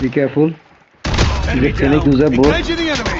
Be careful. Enemy user both.